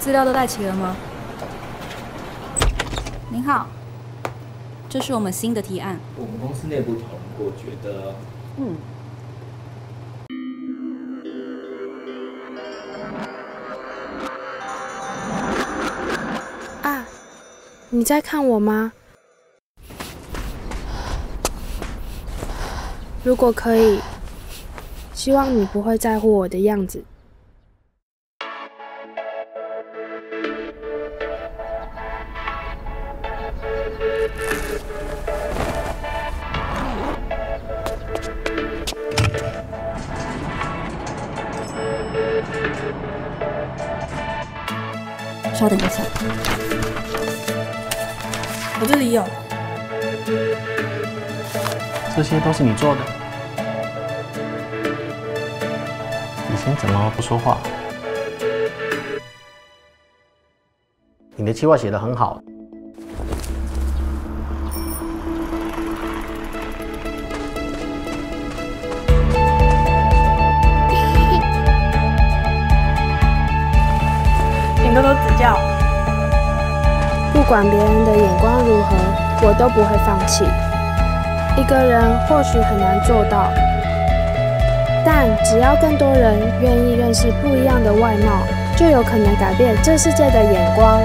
资料都带齐了吗？您好，这是我们新的提案。我们公司内部讨论过，觉得嗯，啊，你在看我吗？如果可以，希望你不会在乎我的样子。稍等一下，我这里有。这些都是你做的？以前怎么不说话？你的计划写得很好，请多多指教。不管别人的眼光如何，我都不会放弃。一个人或许很难做到，但只要更多人愿意认识不一样的外貌，就有可能改变这世界的眼光。